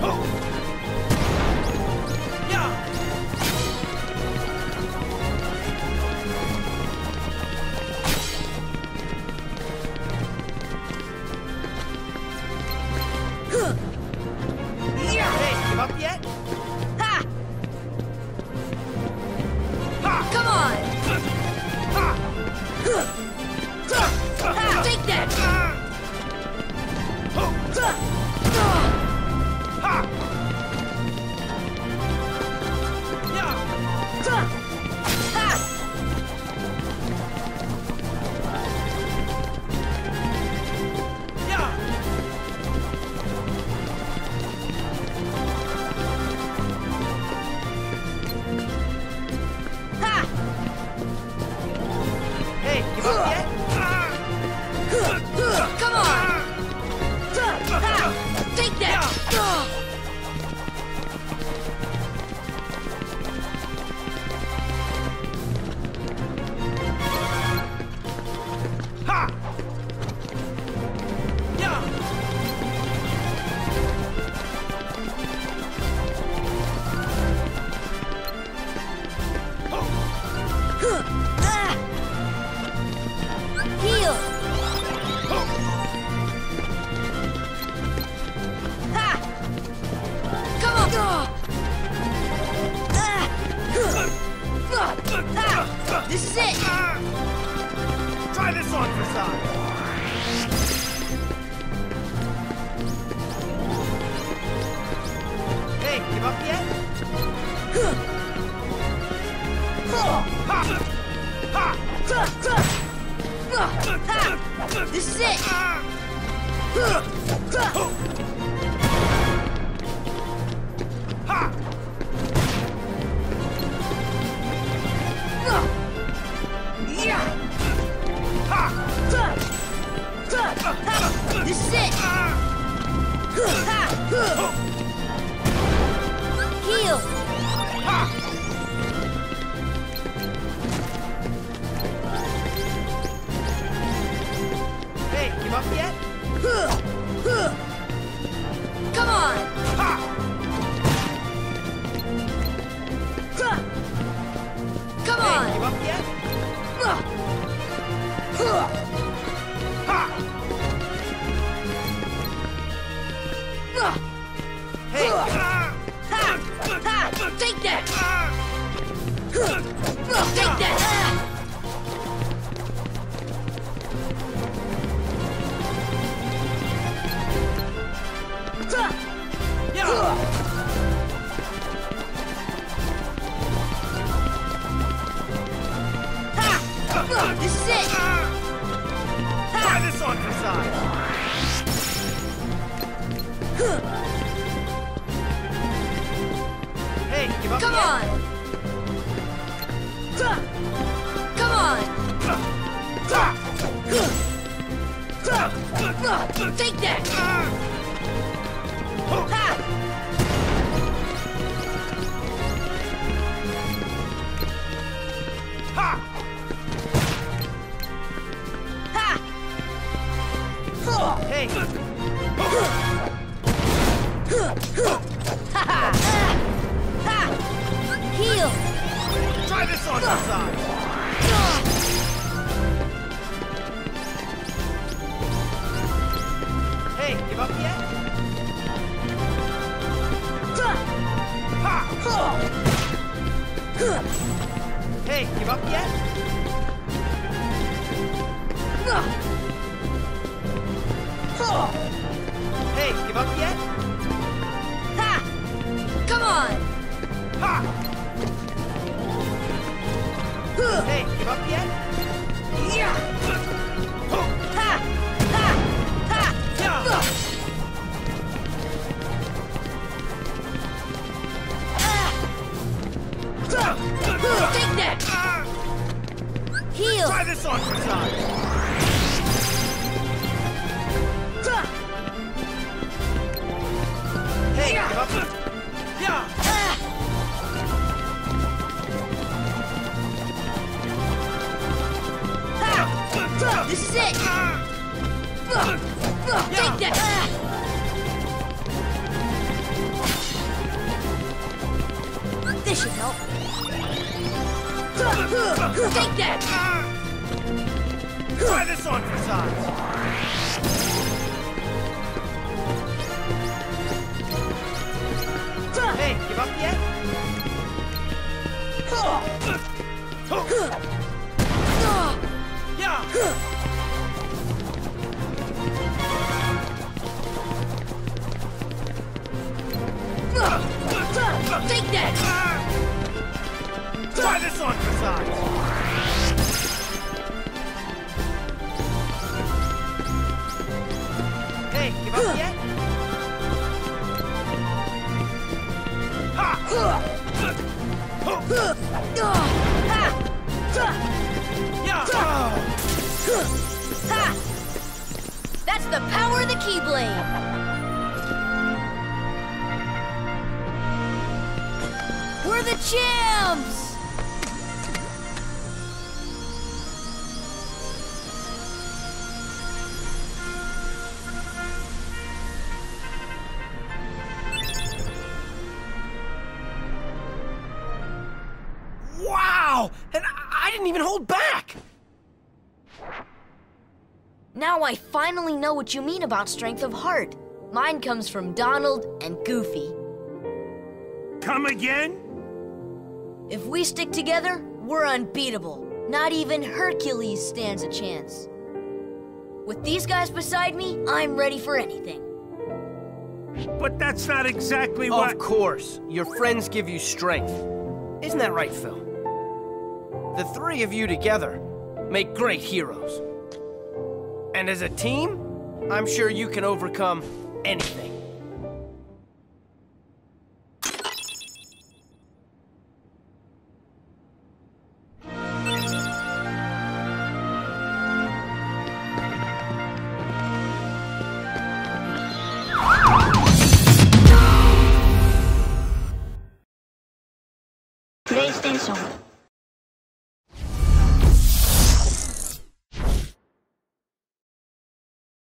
Oh! Ha! This! Try this on for size. Hey, give up yet? Ha! Ha! Ha! This is it! Come on! Come on! Take that! Ha! Hey, give up yet? Ha! Hey, give up yet? Hey, give up yet? Ha! Come on! Ha! Up yet? Ha! Ha! Ha! Yeah! Ah! Take that! Heal! Try this on for size. This is it! Take that! This should help. Take that! Try this on for size! Hey, give up yet? Yeah! Up! That's the power of the Keyblade! We're the champs! Wow! And I I didn't even hold back! Now I finally know what you mean about strength of heart. Mine comes from Donald and Goofy. Come again? If we stick together, we're unbeatable. Not even Hercules stands a chance. With these guys beside me, I'm ready for anything. But that's not exactly what. Of course, your friends give you strength. Isn't that right, Phil? The three of you together make great heroes. And as a team, I'm sure you can overcome anything.